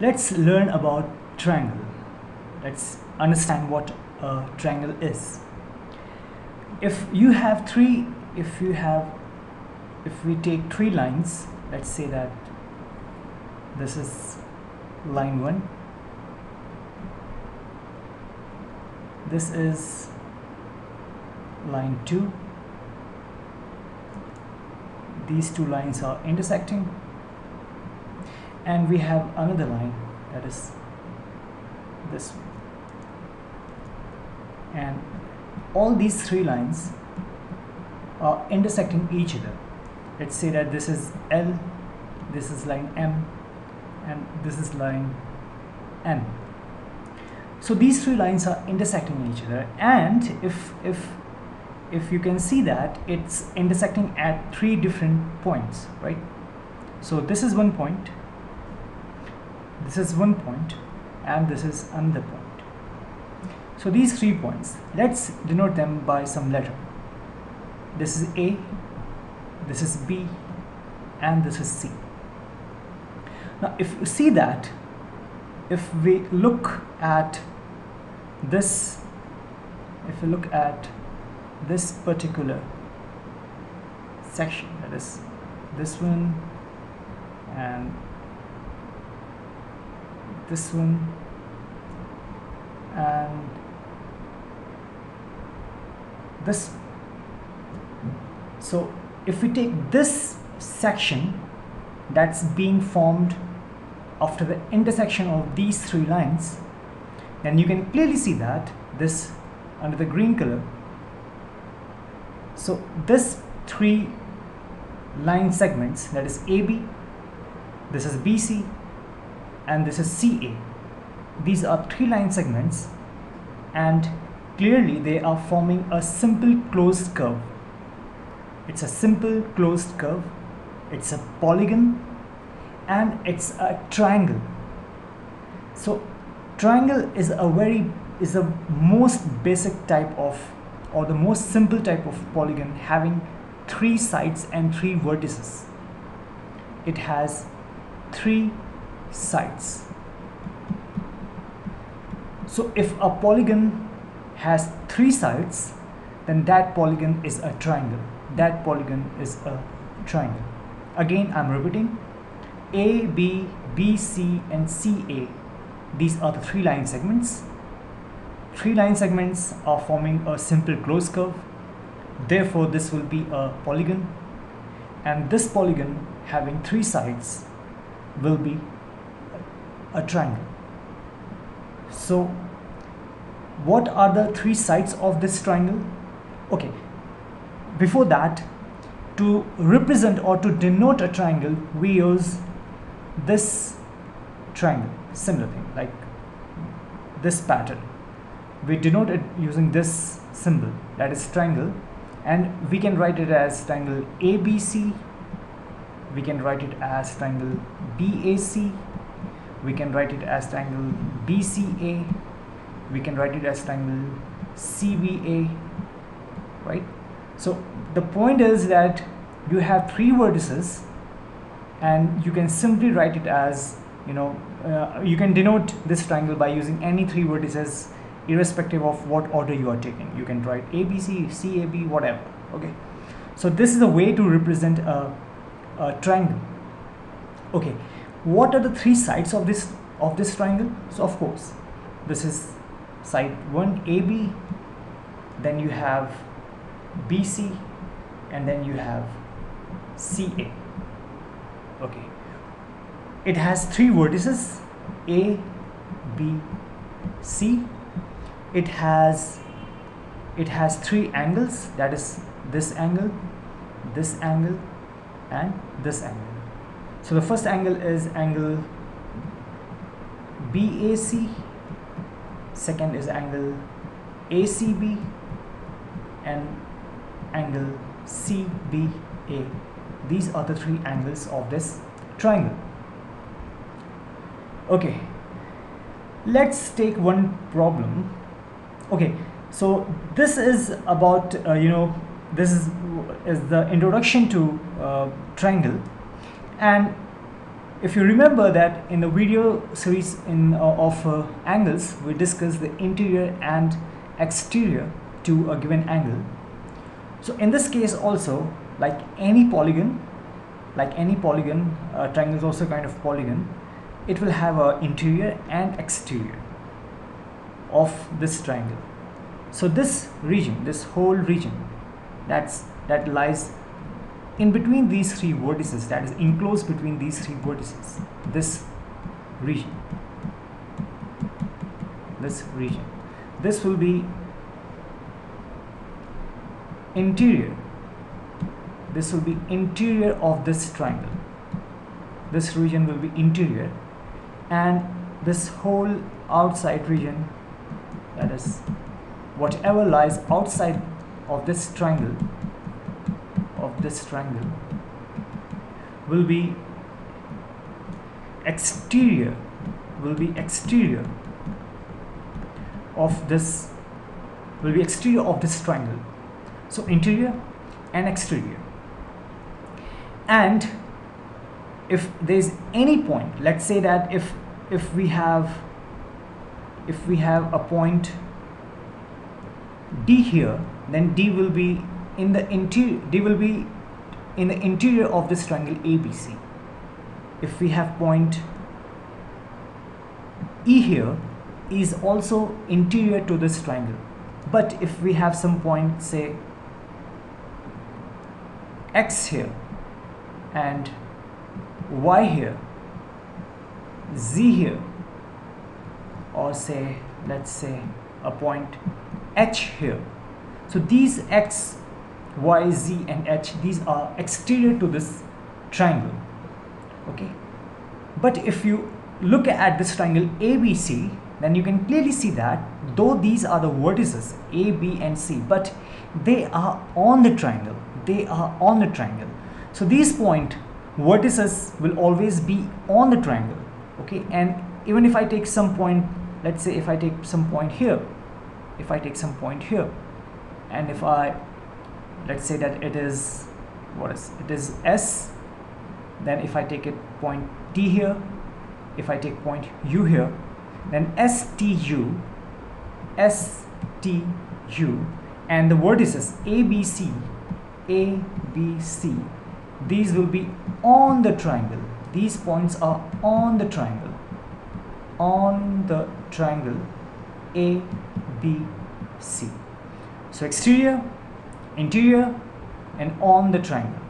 let's learn about triangle. Let's understand what a triangle is. If you have three if you have if we take three lines let's say that this is line 1 this is line 2 these two lines are intersecting and we have another line that is this one. And all these three lines are intersecting each other. Let's say that this is L this is line M and this is line N so these three lines are intersecting each other. And if if if you can see that it's intersecting at three different points right? So this is one point this is one point and this is another point. So these three points let's denote them by some letter. This is A this is B and this is C. Now if you see that if we look at this if we look at this particular section that is this one and this one. And this so if we take this section that's being formed after the intersection of these three lines then you can clearly see that this under the green color so this three line segments that is AB this is BC and this is CA these are three line segments and clearly they are forming a simple closed curve. It's a simple closed curve it's a polygon and it's a triangle. So triangle is a very is the most basic type of or the most simple type of polygon having three sides and three vertices. It has three sides so if a polygon has three sides then that polygon is a triangle. That polygon is a triangle. Again I'm repeating. A, B, B, C and CA these are the three line segments. Three line segments are forming a simple closed curve. Therefore this will be a polygon. And this polygon having three sides will be a triangle. So what are the three sides of this triangle? Okay before that to represent or to denote a triangle we use this triangle similar thing like this pattern. We denote it using this symbol that is triangle and we can write it as triangle ABC we can write it as triangle BAC we can write it as triangle BCA we can write it as triangle CBA right? So the point is that you have three vertices and you can simply write it as you know uh, you can denote this triangle by using any three vertices irrespective of what order you are taking. You can write ABC CAB whatever okay? So this is a way to represent a, a triangle okay what are the three sides of this of this triangle? So of course this is side 1 AB then you have BC and then you have CA okay. It has three vertices A B C. It has it has three angles. That is this angle this angle and this angle so the first angle is angle BAC second is angle ACB and angle CBA these are the three angles of this triangle. Okay let's take one problem. Okay so this is about uh, you know this is is the introduction to uh, triangle and if you remember that in the video series in uh, of uh, angles we discussed the interior and exterior to a given angle. So in this case also like any polygon like any polygon uh, triangle is also kind of polygon it will have a interior and exterior of this triangle. So this region this whole region that's that lies in between these three vertices that is enclosed between these three vertices this region this region this will be interior. This will be interior of this triangle. This region will be interior and this whole outside region that is whatever lies outside of this triangle this triangle will be exterior will be exterior of this will be exterior of this triangle. So interior and exterior. And if there is any point let's say that if if we have if we have a point D here then D will be in the interior they will be in the interior of this triangle ABC if we have point E here is also interior to this triangle but if we have some point say X here and Y here Z here or say let's say a point H here. So these X y z and h these are exterior to this triangle okay? But if you look at this triangle abc then you can clearly see that though these are the vertices a b and c but they are on the triangle they are on the triangle. So these point vertices will always be on the triangle okay? And even if i take some point let's say if i take some point here if i take some point here and if i let's say that it is what is it is s then if I take it point T here if I take point U here then STU STU and the vertices ABC ABC these will be on the triangle. These points are on the triangle. On the triangle ABC so exterior interior and on the triangle.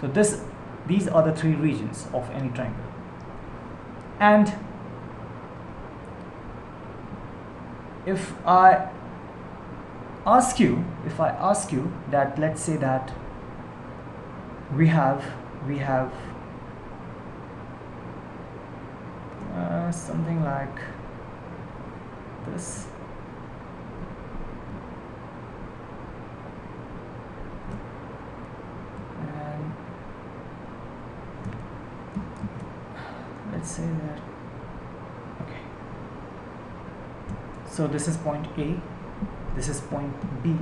So this these are the three regions of any triangle. And if I ask you if I ask you that let's say that we have we have uh, something like this let's say that. Okay. So this is point A this is point B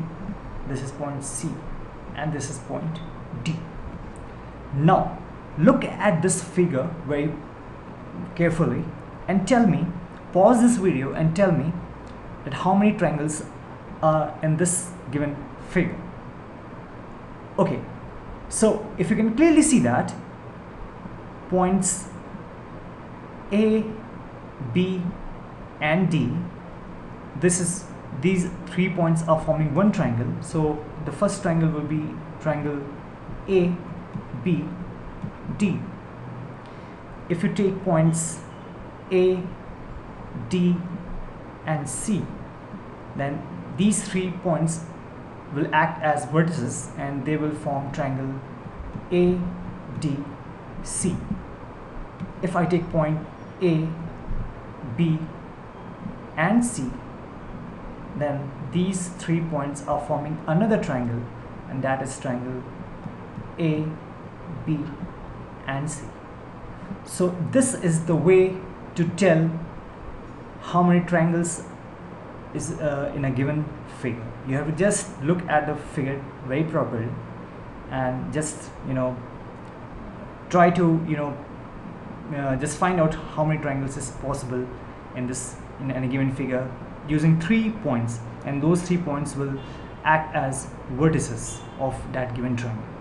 this is point C and this is point D. Now look at this figure very carefully and tell me pause this video and tell me that how many triangles are in this given figure. Okay. So if you can clearly see that points a, B and D. This is these three points are forming one triangle. So the first triangle will be triangle A B D. If you take points A D and C then these three points will act as vertices and they will form triangle A D C. If I take point a, B and C then these three points are forming another triangle and that is triangle A, B and C. So this is the way to tell how many triangles is uh, in a given figure. You have to just look at the figure very properly and just you know try to you know uh, just find out how many triangles is possible in this in any given figure using three points. And those three points will act as vertices of that given triangle